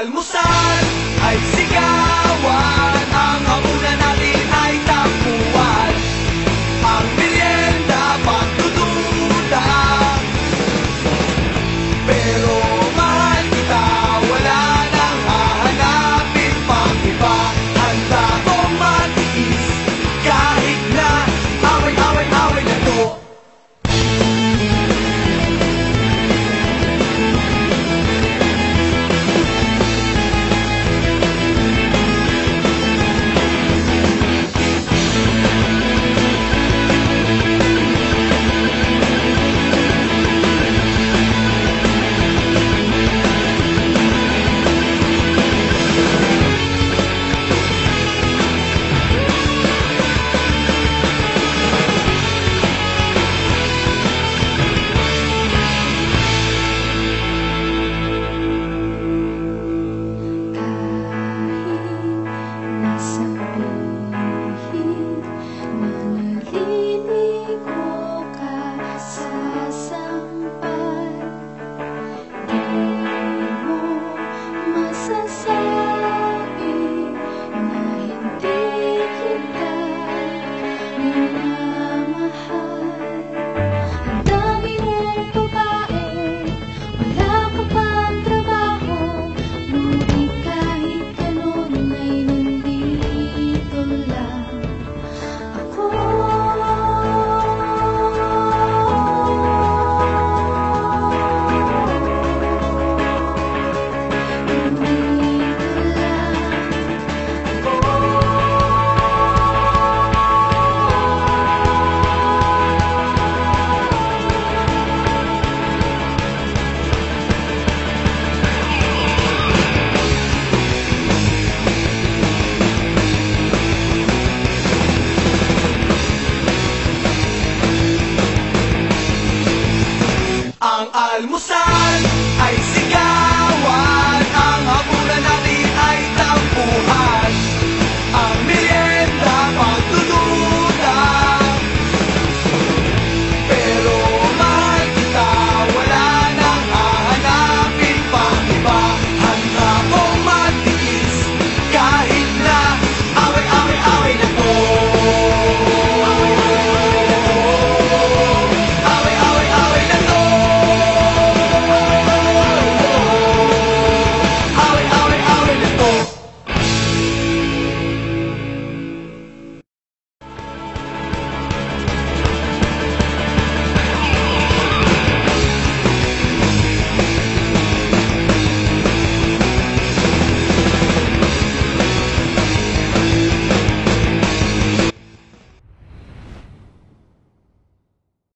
al